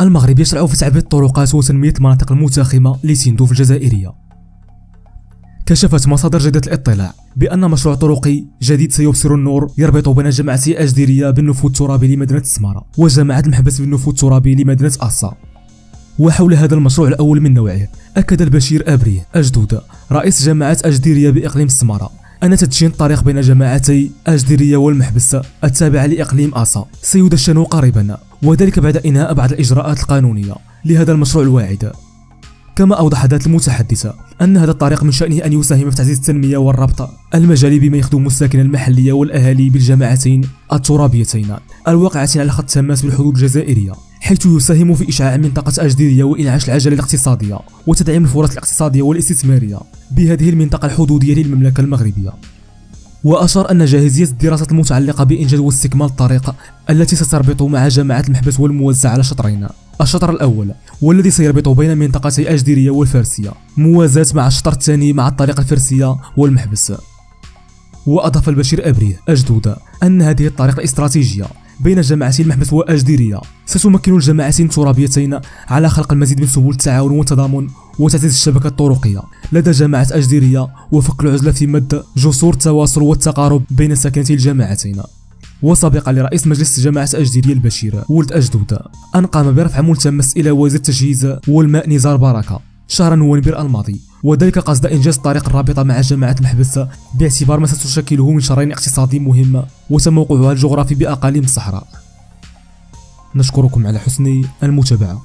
المغرب يشرع في تعبيد الطرقات وتنمية المناطق المتاخمة لتندوف الجزائرية. كشفت مصادر جديدة الاطلاع بأن مشروع طرقي جديد سيبصر النور يربط بين جماعة أجديرية بالنفوذ الترابي لمدينة السمارة وجماعة المحبس بالنفوذ الترابي لمدينة أصا. وحول هذا المشروع الأول من نوعه أكد البشير أبريه أجدود رئيس جماعة أجديرية بإقليم السمارة أن تدشين الطريق بين جماعتي أجديرية والمحبس التابعة لإقليم أصا سيدشن قريبا. وذلك بعد إنهاء بعض الإجراءات القانونية لهذا المشروع الواعد. كما أوضح ذات المتحدثة أن هذا الطريق من شأنه أن يساهم في تعزيز التنمية والربط المجالي بما يخدم الساكنة المحلية والأهالي بالجماعتين الترابيتين الواقعتين على خط تماس بالحدود الجزائرية حيث يساهم في إشعاع منطقة أجديرية وإنعاش العجلة الاقتصادية وتدعيم الفرص الاقتصادية والاستثمارية بهذه المنطقة الحدودية للمملكة المغربية. وأشار أن جاهزية الدراسات المتعلقة بإنجاز واستكمال الطريق التي ستربط مع جماعة المحبس والموزع على شطرين. الشطر الأول والذي سيربط بين منطقتي أجديرية والفارسية موازاة مع الشطر الثاني مع الطريق الفارسية والمحبس. وأضاف البشير أبريه أجدود أن هذه الطريقة الاستراتيجية بين جماعتين المحبس وأجديرية ستمكن الجماعتين الترابيتين على خلق المزيد من سبل التعاون والتضامن وتعزيز الشبكة الطرقية. لدى جماعة أجديرية وفك العزلة في مد جسور التواصل والتقارب بين ساكنتي الجماعتين وسابقا لرئيس مجلس جماعة أجديرية البشير ولد أجدود أن قام برفع ملتمس إلى وزير التجهيز والماء نزار بركة شهر نوفمبر الماضي. وذلك قصد إنجاز الطريق الرابطة مع جماعة المحبس باعتبار ما ستشكله من شرين اقتصادي مهم وتموقعها الجغرافي بأقاليم الصحراء. نشكركم على حسن المتابعة.